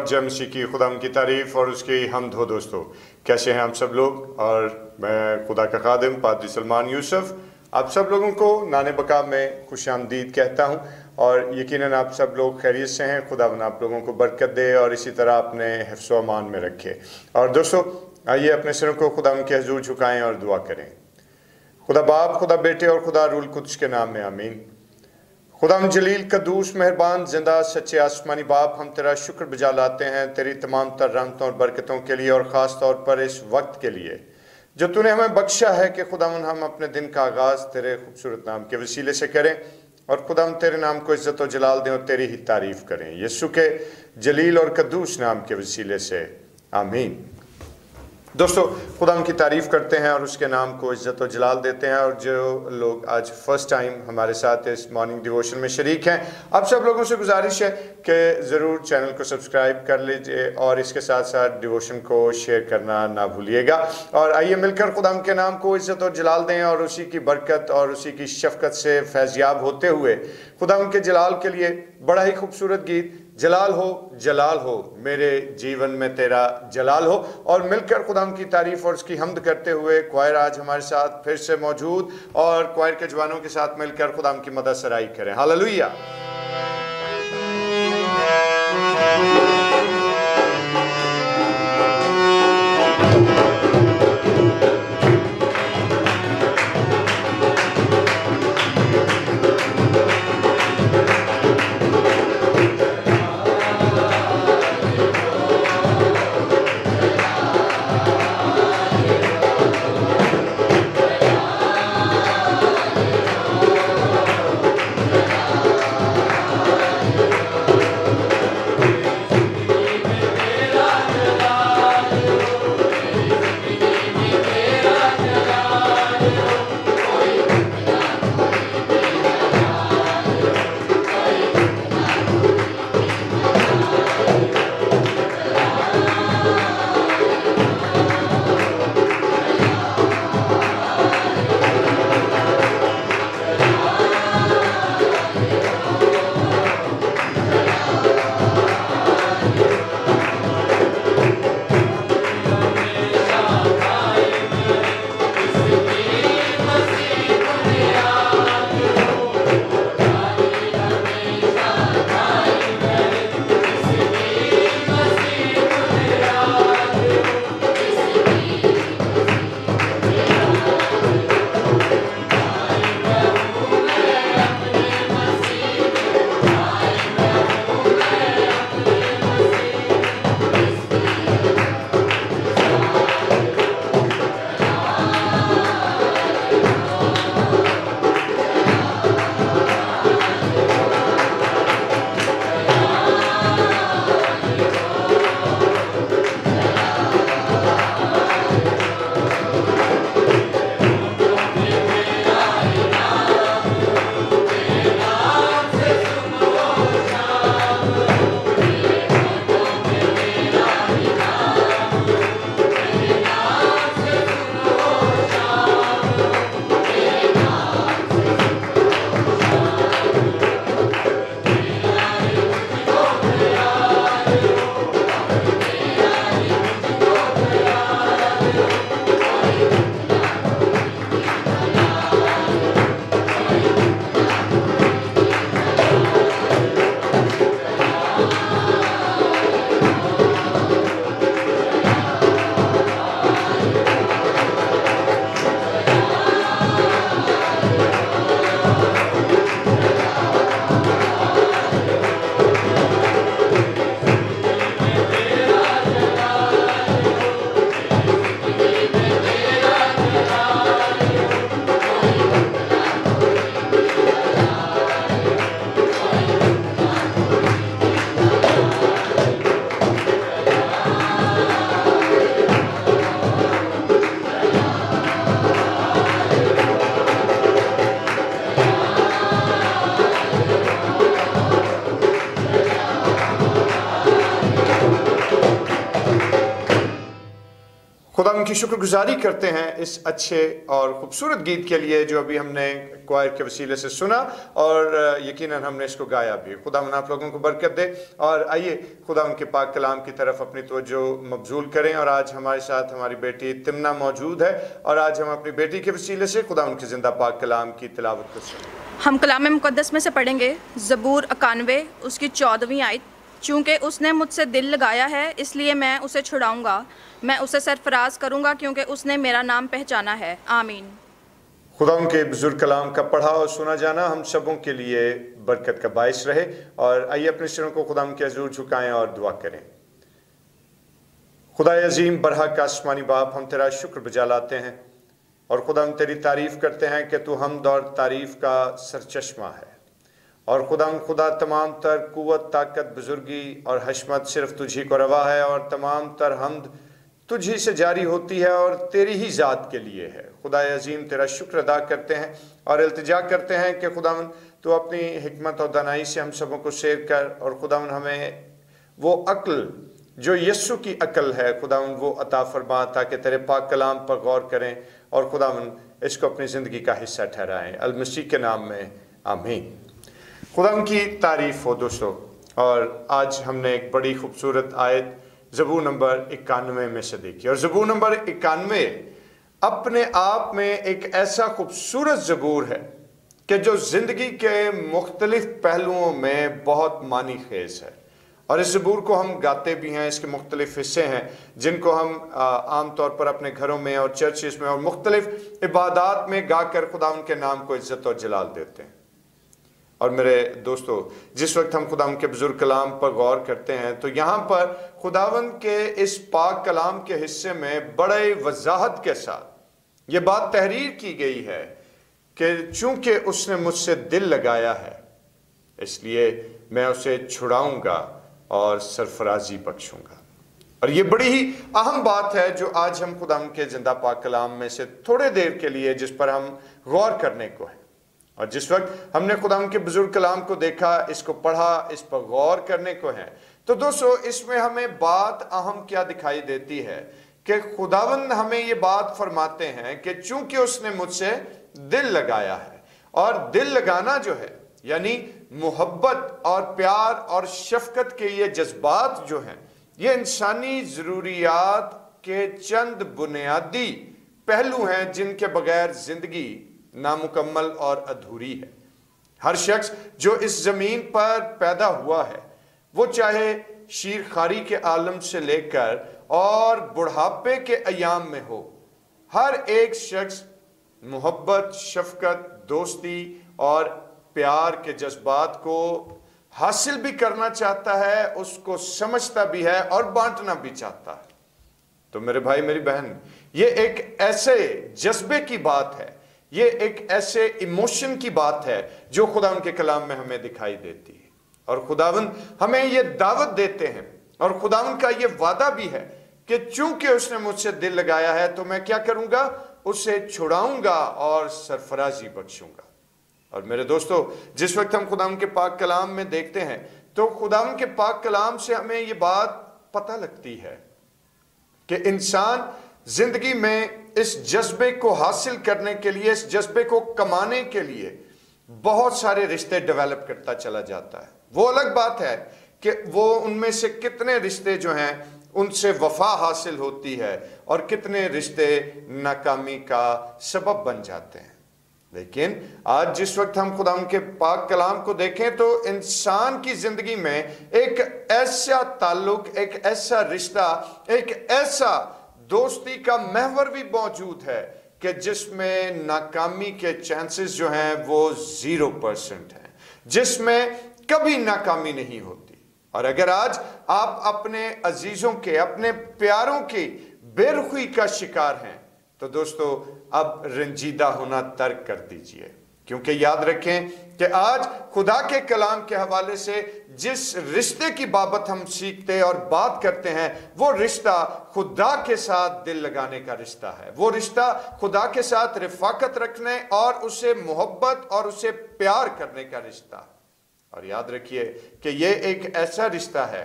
और जय मसीह की खुदा की तारीफ़ और उसकी हमद हो दोस्तों। कैसे हैं आप सब लोग? और मैं खुदा का खादिम, पादरी सलमान यूसुफ। आप सब लोगों को नाने बका में खुश आमदीद कहता हूँ और यकीनन आप सब लोग खैरियत से हैं। खुदा आप लोगों को बरकत दे और इसी तरह अपने हिफ्स अमान में रखे। और दोस्तों, आइए अपने सिरों को खुदा उनके हजूर झुकाएँ और दुआ करें। खुदा बाप, खुदा बेटे और खुदा रूल कुछ के नाम में आमीन। खुदा जलील कदूस मेहरबान, ज़िंदा सच्चे आसमानी बाप, हम तेरा शुक्र बजा लाते हैं तेरी तमाम तर रहमतों और बरकतों के लिए और ख़ास तौर पर इस वक्त के लिए, जो तूने हमें बख्शा है कि खुदा हम अपने दिन का आगाज़ तेरे खूबसूरत नाम के वसीले से करें और खुदा तेरे नाम को इज़्ज़त जलाल दें और तेरी ही तारीफ़ करें। यीशु के जलील और कदूस नाम के वसीले से, आमीन। दोस्तों, खुदा की तारीफ़ करते हैं और उसके नाम को इज़्ज़त और जलाल देते हैं और जो लोग आज फ़र्स्ट टाइम हमारे साथ इस मॉर्निंग डिवोशन में शरीक हैं, आप सब लोगों से गुजारिश है कि ज़रूर चैनल को सब्सक्राइब कर लीजिए और इसके साथ साथ डिवोशन को शेयर करना ना भूलिएगा। और आइए मिलकर खुदा के नाम को इज़्ज़त और जलाल दें और उसी की बरकत और उसी की शफकत से फैज़याब होते हुए खुदा के जलाल के लिए बड़ा ही खूबसूरत गीत जलाल हो जलाल हो, मेरे जीवन में तेरा जलाल हो। और मिलकर खुदाम की तारीफ़ और उसकी हमद करते हुए क्वायर आज हमारे साथ फिर से मौजूद और क्वायर के जवानों के साथ मिलकर खुदाम की मदद सराई करें। हालेलुया। की शुक्रगुजारी करते हैं इस अच्छे और खूबसूरत गीत के लिए जो अभी हमने क्वायर के वसीले से सुना और यकीनन हमने इसको गाया भी। खुदा आप लोगों को बरकत दे। और आइए खुदा उनके पाक कलाम की तरफ़ अपनी तवज्जो मबजूल करें और आज हमारे साथ हमारी बेटी तिमना मौजूद है और आज हम अपनी बेटी के वसीले से खुदा उनके ज़िंदा पाक कलाम की तिलावत कर सुनें हम कलाम मुकदस में से पढ़ेंगे, ज़बूर अकानवे उसकी चौदहवीं आयत। चूँकि उसने मुझसे दिल लगाया है, इसलिए मैं उसे छुड़ाऊँगा। मैं उसे सरफराज करूँगा क्योंकि उसने मेरा नाम पहचाना है। आमीन। खुदा के बुज़ुर्ग कलाम का पढ़ा और सुना जाना, हम सबों के लिए बरकत का बायस रहे। और आइए अपने सिरों को खुदा के हजूर झुकाएँ और दुआ करें। खुदा अजीम बरहक आसमानी बाप, हम तेरा शुक्र बजा लाते हैं। और खुदा हम तेरी तारीफ़ करते हैं कि तू हम दौर तारीफ़ का सरचश्मा है। और खुदा खुदा तमाम तर कुत ताकत, बुजुर्गी और हशमत सिर्फ़ तुझी को रवा है और तमाम तर हमद तुझी से जारी होती है और तेरी ही ज़ात के लिए है। खुदा अजीम, तेरा शुक्र अदा करते हैं और अल्तजा करते हैं कि खुदा तो अपनी हमत और दनाई से हम सबों को शेयर कर और खुदा हमें वो अक्ल, जो यस्सु की अक्ल है खुदा वो अता फरमा ताकि तेरे पाक कलाम पर गौर करें और खुदा इसको अपनी ज़िंदगी का हिस्सा ठहराएँ। अलमसी के नाम में, आमीन। खुदा की तारीफ़ हो दोस्तों। और आज हमने एक बड़ी खूबसूरत आयत जबू नंबर इक्यानवे में से देखी। और जबू नंबर इक्यानवे अपने आप में एक ऐसा खूबसूरत जबूर है कि जो ज़िंदगी के मुख्तलिफ़ पहलुओं में बहुत मानी खेज है। और इस जबूर को हम गाते भी हैं, इसके मुख्तलिफ़ हिस्से हैं, जिनको हम आम तौर पर अपने घरों में और चर्चिस में और मुख्तलिफ़ इबादात में गाकर खुदा उनके नाम को इज़्ज़त और जलाल देते हैं। और मेरे दोस्तों, जिस वक्त हम खुदा के बुज़ुर्ग कलाम पर गौर करते हैं तो यहाँ पर खुदावन के इस पाक कलाम के हिस्से में बड़े वजाहत के साथ ये बात तहरीर की गई है कि चूँकि उसने मुझसे दिल लगाया है, इसलिए मैं उसे छुड़ाऊँगा और सरफराजी बख्शूँगा। और ये बड़ी ही अहम बात है जो आज हम खुदा के ज़िंदा पाक कलाम में से थोड़े देर के लिए जिस पर हम गौर करने को है। और जिस वक्त हमने खुदा के बुज़ुर्ग कलाम को देखा, इसको पढ़ा, इस पर गौर करने को है। तो दोस्तों, इसमें हमें बात अहम क्या दिखाई देती है कि खुदावंद हमें ये बात फरमाते हैं कि चूँकि उसने मुझसे दिल लगाया है और दिल लगाना जो है, यानी मोहब्बत और प्यार और शफकत के ये जज्बात जो हैं, ये इंसानी ज़रूरियात के चंद बुनियादी पहलू हैं जिनके बगैर ज़िंदगी नामुकम्मल और अधूरी है। हर शख्स जो इस ज़मीन पर पैदा हुआ है, वो चाहे शीर खारी के आलम से लेकर और बुढ़ापे के अयाम में हो, हर एक शख्स मोहब्बत, शफकत, दोस्ती और प्यार के जज्बात को हासिल भी करना चाहता है, उसको समझता भी है और बांटना भी चाहता है। तो मेरे भाई, मेरी बहन, ये एक ऐसे जज्बे की बात है ये एक ऐसे इमोशन की बात है जो खुदा उनके कलाम में हमें दिखाई देती है। और खुदावन हमें ये दावत देते हैं और खुदावन का ये वादा भी है कि चूँकि उसने मुझसे दिल लगाया है तो मैं क्या करूँगा? उसे छुड़ाऊँगा और सरफराजी बख्शूँगा। और मेरे दोस्तों, जिस वक्त हम खुदाम के पाक कलाम में देखते हैं तो खुदाम के पाक कलाम से हमें ये बात पता लगती है कि इंसान ज़िंदगी में इस जज्बे को हासिल करने के लिए, इस जज्बे को कमाने के लिए बहुत सारे रिश्ते डेवलप करता चला जाता है। वो अलग बात है कि वो उनमें से कितने रिश्ते जो हैं, उनसे वफा हासिल होती है और कितने रिश्ते नाकामी का सबब बन जाते हैं। लेकिन आज जिस वक्त हम खुदा के पाक कलाम को देखें तो इंसान की ज़िंदगी में एक ऐसा ताल्लुक, एक ऐसा रिश्ता, एक ऐसा दोस्ती का महवर भी मौजूद है कि जिसमें नाकामी के चांसेस जो हैं वो ज़ीरो परसेंट हैं, जिसमें कभी नाकामी नहीं होती। और अगर आज आप अपने अजीजों के, अपने प्यारों की बेरुखी का शिकार हैं तो दोस्तों, अब रंजीदा होना तर्क कर दीजिए। क्योंकि याद रखें कि आज खुदा के कलाम के हवाले से जिस रिश्ते की बाबत हम सीखते और बात करते हैं, वो रिश्ता खुदा के साथ दिल लगाने का रिश्ता है। वो रिश्ता खुदा के साथ रिफाकत रखने और उसे मोहब्बत और उसे प्यार करने का रिश्ता। और याद रखिए कि ये एक ऐसा रिश्ता है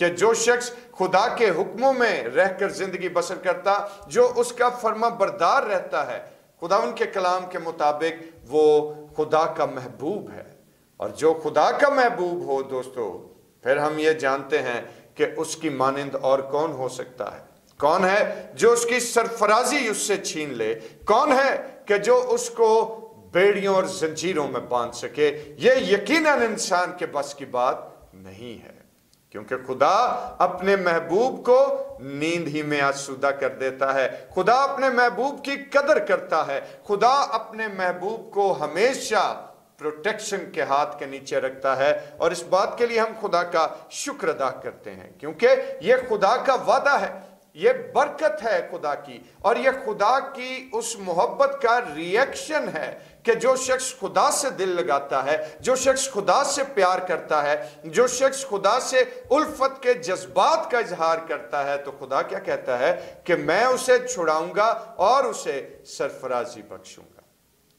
कि जो शख्स खुदा के हुक्मों में रहकर ज़िंदगी बसर करता, जो उसका फर्मा बरदार रहता है खुदा उनके कलाम के मुताबिक वो खुदा का महबूब है। और जो खुदा का महबूब हो दोस्तों, फिर हम ये जानते हैं कि उसकी मानंद और कौन हो सकता है। कौन है जो उसकी सरफराजी उससे छीन ले? कौन है कि जो उसको बेड़ियों और जंजीरों में बाँध सके? ये यकीनन इंसान के बस की बात नहीं है। क्योंकि खुदा अपने महबूब को नींद ही में आसुदा कर देता है। खुदा अपने महबूब की कदर करता है। खुदा अपने महबूब को हमेशा प्रोटेक्शन के हाथ के नीचे रखता है और इस बात के लिए हम खुदा का शुक्र अदा करते हैं, क्योंकि यह खुदा का वादा है। ये बरकत है खुदा की, और ये खुदा की उस मोहब्बत का रिएक्शन है कि जो शख्स खुदा से दिल लगाता है, जो शख्स खुदा से प्यार करता है, जो शख्स खुदा से उल्फत के जज्बात का इजहार करता है तो खुदा क्या कहता है कि मैं उसे छुड़ाऊँगा और उसे सरफराजी बख्शूँगा।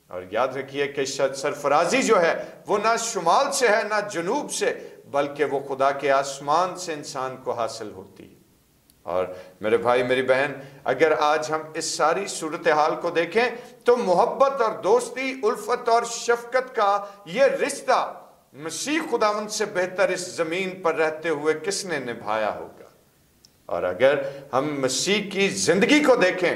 और याद रखिए कि सरफराजी जो है, वो ना शुमाल से है, ना जनूब से, बल्कि वो खुदा के आसमान से इंसान को हासिल होती है। और मेरे भाई, मेरी बहन, अगर आज हम इस सारी सूरत हाल को देखें तो मोहब्बत और दोस्ती, उल्फत और शफकत का ये रिश्ता मसीह खुदावन से बेहतर इस ज़मीन पर रहते हुए किसने निभाया होगा? और अगर हम मसीह की ज़िंदगी को देखें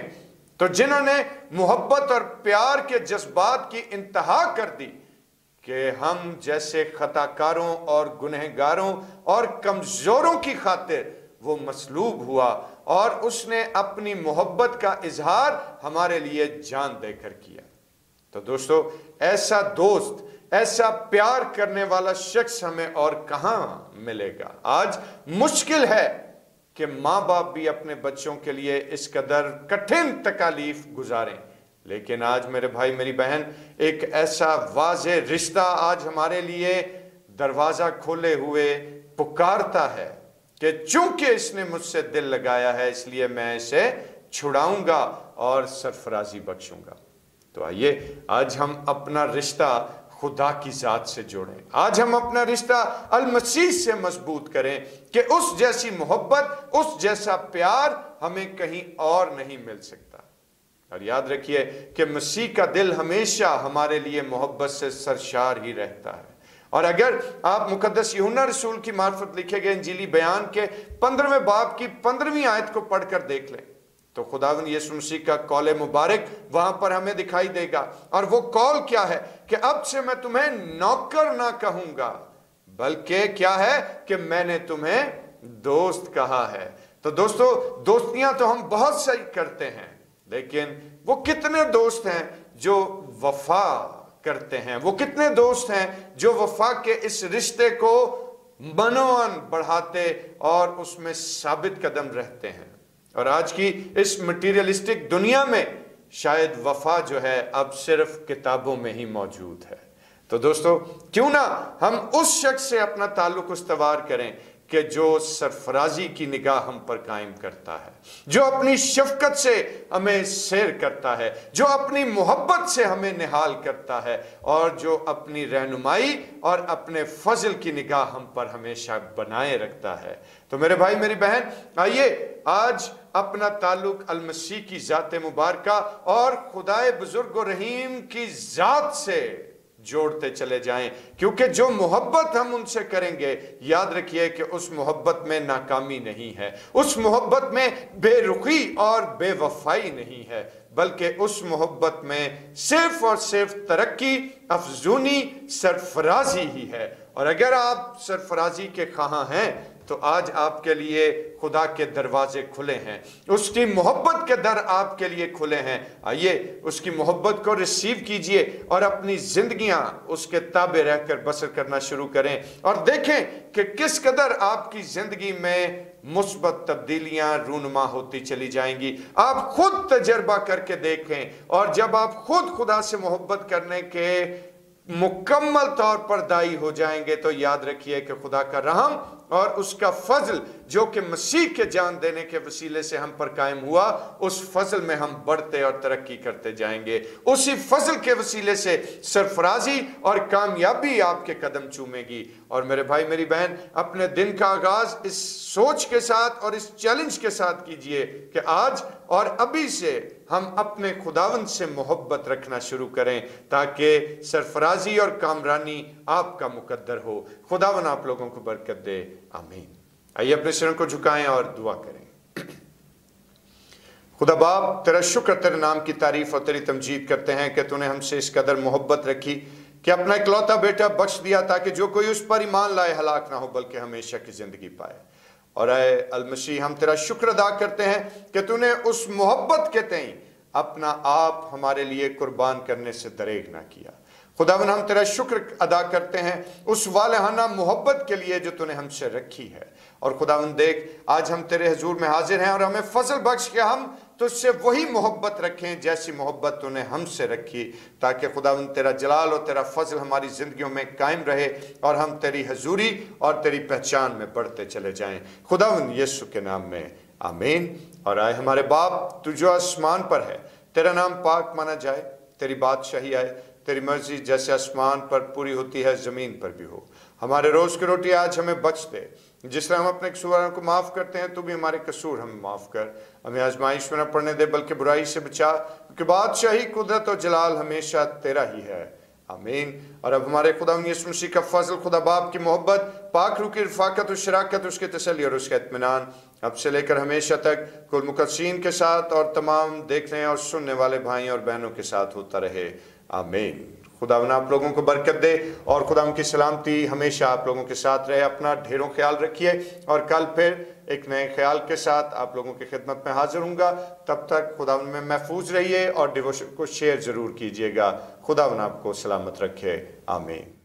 तो जिन्होंने मोहब्बत और प्यार के जज्बात की इंतहा कर दी, कि हम जैसे खताकारों और गुनहगारों और कमजोरों की खातिर वो मसलूब हुआ और उसने अपनी मोहब्बत का इजहार हमारे लिए जान देकर किया। तो दोस्तों, ऐसा दोस्त, ऐसा प्यार करने वाला शख्स हमें और कहाँ मिलेगा? आज मुश्किल है कि माँ बाप भी अपने बच्चों के लिए इस कदर कठिन तकालीफ गुजारें। लेकिन आज मेरे भाई, मेरी बहन, एक ऐसा वाज रिश्ता आज हमारे लिए दरवाज़ा खोले हुए पुकारता है। कि चूँकि इसने मुझसे दिल लगाया है, इसलिए मैं इसे छुड़ाऊँगा और सरफराजी बख्शूँगा। तो आइए, आज हम अपना रिश्ता खुदा की जात से जोड़ें। आज हम अपना रिश्ता अल मसीह से मज़बूत करें कि उस जैसी मोहब्बत, उस जैसा प्यार हमें कहीं और नहीं मिल सकता। और याद रखिए कि मसीह का दिल हमेशा हमारे लिए मोहब्बत से सरशार ही रहता है। और अगर आप मुकदस यूना रसूल की मार्फत लिखे गए इंजीली बयान के पंद्रहवें बाप की पंद्रहवीं आयत को पढ़कर देख लें तो खुदावन यसु मसीह का कौल मुबारक वहाँ पर हमें दिखाई देगा। और वो कौल क्या है कि अब से मैं तुम्हें नौकर ना कहूँगा, बल्कि क्या है कि मैंने तुम्हें दोस्त कहा है। तो दोस्तों, दोस्तियाँ तो हम बहुत सही करते हैं, लेकिन वो कितने दोस्त हैं जो वफा करते हैं। वो कितने दोस्त हैं जो वफा के इस रिश्ते को मनोअन बढ़ाते और उसमें साबित कदम रहते हैं। और आज की इस मटीरियलिस्टिक दुनिया में शायद वफा जो है अब सिर्फ़ किताबों में ही मौजूद है। तो दोस्तों, क्यों ना हम उस शख्स से अपना ताल्लुक उस्तवार करें कि जो सरफराजी की निगाह हम पर कायम करता है, जो अपनी शफकत से हमें शेर करता है, जो अपनी मोहब्बत से हमें निहाल करता है, और जो अपनी रहनुमाई और अपने फजल की निगाह हम पर हमेशा बनाए रखता है। तो मेरे भाई, मेरी बहन, आइए आज अपना ताल्लुक अलमसी की ज़ात मुबारक और खुदाए बुज़ुर्ग रहीम की ज़ात से जोड़ते चले जाएँ। क्योंकि जो मोहब्बत हम उनसे करेंगे, याद रखिए कि उस मोहब्बत में नाकामी नहीं है। उस मोहब्बत में बेरुखी और बेवफाई नहीं है, बल्कि उस मोहब्बत में सिर्फ़ और सिर्फ़ तरक्की, अफजूनी, सरफराजी ही है। और अगर आप सरफराजी के कहा हैं तो आज आपके लिए खुदा के दरवाजे खुले हैं। उसकी मोहब्बत के दर आपके लिए खुले हैं। आइए, उसकी मोहब्बत को रिसीव कीजिए और अपनी जिंदगियाँ उसके ताबे रहकर बसर करना शुरू करें और देखें कि किस कदर आपकी ज़िंदगी में मुस्बत तब्दीलियाँ रूनमा होती चली जाएँगी। आप खुद तजर्बा करके देखें और जब आप खुद खुदा से मोहब्बत करने के मुकम्मल तौर पर दाई हो जाएँगे तो याद रखिए कि खुदा का रहम और उसका फजल जो कि मसीह के जान देने के वसीले से हम पर कायम हुआ, उस फजल में हम बढ़ते और तरक्की करते जाएँगे। उसी फजल के वसीले से सरफराजी और कामयाबी आपके कदम चूमेगी। और मेरे भाई, मेरी बहन, अपने दिन का आगाज़ इस सोच के साथ और इस चैलेंज के साथ कीजिए कि आज और अभी से हम अपने खुदावंद से मोहब्बत रखना शुरू करें, ताकि सरफराजी और कामरानी आपका मुकद्दर हो। खुदावन आप लोगों को बरकत दे। आमीन। आइए अपने सिरों को झुकाएँ और दुआ करें। खुदा बाप, तेरा शुक्र तेरे नाम की तारीफ़ और तेरी तमजीद करते हैं कि तूने हमसे इस कदर मोहब्बत रखी कि अपना इकलौता बेटा बख्श दिया ताकि जो कोई उस पर ईमान लाए, हलाक ना हो, बल्कि हमेशा की ज़िंदगी पाए। और आए अलमसी हम तेरा शुक्र अदा करते हैं कि तूने उस मोहब्बत के तई अपना आप हमारे लिए कुर्बान करने से दरेग ना किया। खुदावन, हम तेरा शुक्र अदा करते हैं उस वालहाना मोहब्बत के लिए जो तूने हमसे रखी है। और खुदावन, देख, आज हम तेरे हजूर में हाजिर हैं और हमें फ़सल बख्श के हम तुझसे वही मोहब्बत रखें जैसी मोहब्बत तूने हमसे रखी, ताकि खुदावन, तेरा जलाल और तेरा फजल हमारी ज़िंदगियों में कायम रहे और हम तेरी हजूरी और तेरी पहचान में बढ़ते चले जाएँ। खुदावन, यीशु के नाम में, आमीन। और आए हमारे बाप, तुझो आसमान पर है। तेरा नाम पाक माना जाए, तेरी बादशाही आए तेरी मर्ज़ी जैसे आसमान पर पूरी होती है, ज़मीन पर भी हो। हमारे रोज़ की रोटी आज हमें बच दे। जिस तरह हम अपने कसूरों को माफ़ करते हैं तो भी हमारे कसूर हमें माफ़ कर। हमें आजमाइश में न पढ़ने दे, बल्कि बुराई से बचा। क्योंकि बादशाही कुदरत और जलाल हमेशा तेरा ही है। आमीन। और अब हमारे खुदा मसीह का फजल खुदा बाप की मोहब्बत रू की रफाकत और शराकत, उसके तसली और उसका इतमान अब से लेकर हमेशा तक कुल के साथ और तमाम देखने और सुनने वाले भाई और बहनों के साथ होता रहे। आमीन। खुदा आप लोगों को बरकत दे और खुदा उनकी सलामती हमेशा आप लोगों के साथ रहे, अपना ढेरों ख्याल रखिए और कल फिर एक नए ख्याल के साथ आप लोगों की खिदमत में हाजिर हूँ तब तक खुदा में महफूज रहिए और डिवोशन को शेयर ज़रूर कीजिएगा। खुदा आपको सलामत रखे। आमीन।